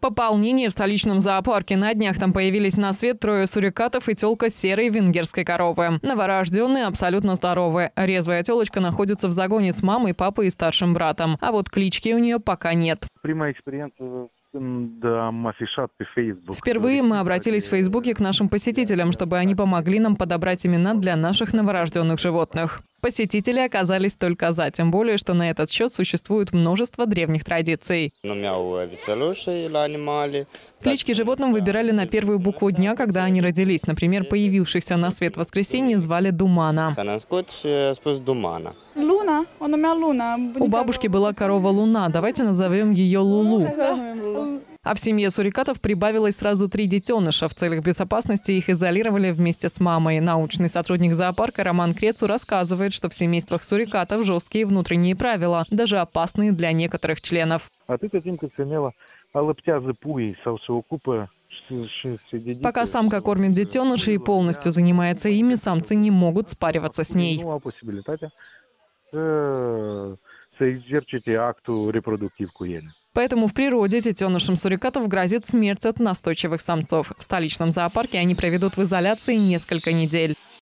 Пополнение в столичном зоопарке. На днях там появились на свет трое сурикатов и телка серой венгерской коровы. Новорожденные абсолютно здоровые. Резвая телочка находится в загоне с мамой, папой и старшим братом. А вот клички у нее пока нет. Facebook. Впервые мы обратились в Фейсбуке к нашим посетителям, чтобы они помогли нам подобрать имена для наших новорожденных животных. Посетители оказались только за, тем более, что на этот счет существует множество древних традиций. Animale. Клички животным выбирали на первую букву дня, когда они родились. Например, появившихся на свет воскресенье звали Думана. A spus Dumana. Luna, o numea Luna. У бабушки была корова Луна. Давайте назовем ее Лулу. А в семье сурикатов прибавилось сразу три детеныша. В целях безопасности их изолировали вместе с мамой. Научный сотрудник зоопарка Роман Крецу рассказывает, что в семействах сурикатов жесткие внутренние правила, даже опасные для некоторых членов. Sau se ocupă și, și se dedică... Пока самка кормит детенышей и полностью занимается ими, самцы не могут спариваться с ней. Să, să exercite actul reproductiv cu ele. Поэтому в природе детенышам сурикатов грозит смерть от настойчивых самцов. В столичном зоопарке они проведут в изоляции несколько недель.